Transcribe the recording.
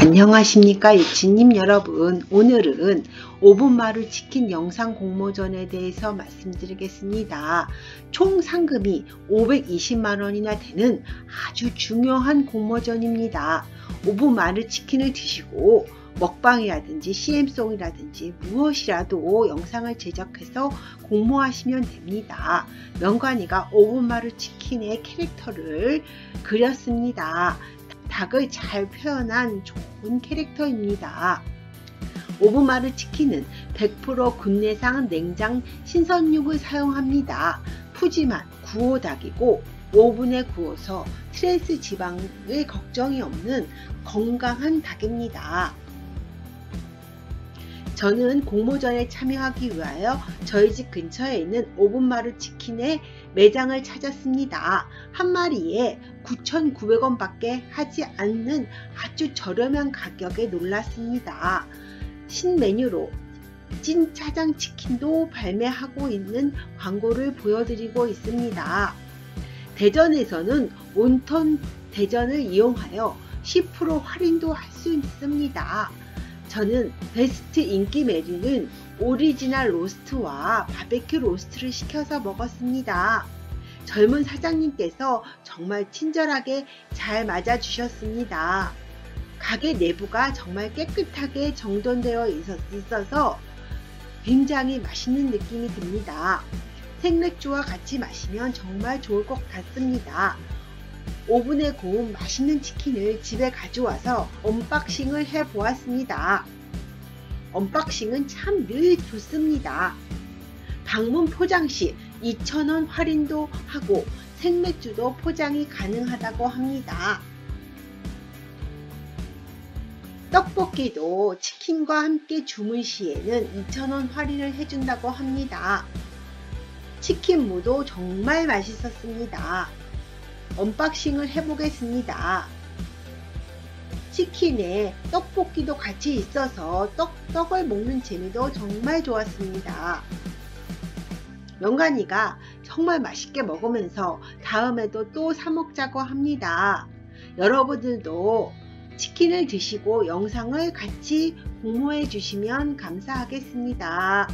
안녕하십니까 유치님 여러분 오늘은 5분마루 치킨 영상 공모전에 대해서 말씀드리겠습니다. 총 상금이 520만원이나 되는 아주 중요한 공모전입니다. 5분마루 치킨을 드시고 먹방이라든지 CM송이라든지 무엇이라도 영상을 제작해서 공모하시면 됩니다. 명관이가 5분마루 치킨의 캐릭터를 그렸습니다. 닭을 잘 표현한 좋은 캐릭터입니다. 오븐마루 치킨은 100% 국내산 냉장 신선육을 사용합니다. 푸짐한 구호닭이고 오븐에 구워서 트랜스 지방의 걱정이 없는 건강한 닭입니다. 저는 공모전에 참여하기 위하여 저희 집 근처에 있는 오븐마루 치킨의 매장을 찾았습니다. 한 마리에 9,900원 밖에 하지 않는 아주 저렴한 가격에 놀랐습니다. 신메뉴로 찐 차장 치킨도 발매하고 있는 광고를 보여드리고 있습니다. 대전에서는 온턴 대전을 이용하여 10% 할인도 할 수 있습니다. 저는 베스트 인기 메뉴는 오리지널 로스트와 바베큐 로스트를 시켜서 먹었습니다. 젊은 사장님께서 정말 친절하게 잘 맞아주셨습니다. 가게 내부가 정말 깨끗하게 정돈되어 있어서 굉장히 맛있는 느낌이 듭니다. 생맥주와 같이 마시면 정말 좋을 것 같습니다. 오븐에 구운 맛있는 치킨을 집에 가져와서 unboxing을 해 보았습니다. Unboxing은 참 늘 좋습니다. 방문 포장 시 2,000원 할인도 하고 생맥주도 포장이 가능하다고 합니다. 떡볶이도 치킨과 함께 주문 시에는 2,000원 할인을 해준다고 합니다. 치킨무도 정말 맛있었습니다. Unboxing을 해보겠습니다. 치킨에 떡볶이도 같이 있어서 떡, 떡을 먹는 재미도 정말 좋았습니다. 명간이가 정말 맛있게 먹으면서 다음에도 또 사먹자고 합니다. 여러분들도 치킨을 드시고 영상을 같이 공모해 주시면 감사하겠습니다.